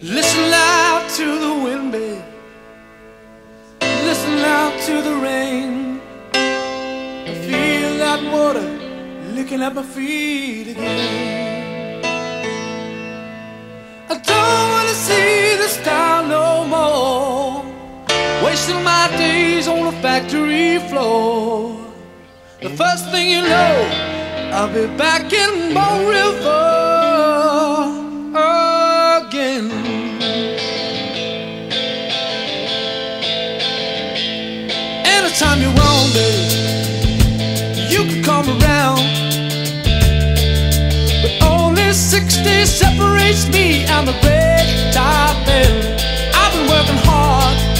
Listen loud to the wind, babe. Listen loud to the rain. I feel that water licking at my feet again. I don't wanna see this town no more. Wasting my days on the factory floor. The first thing you know, I'll be back in Bow River. time you wanted, you can come around. But only six days separates me and the red diamond. I've been working hard.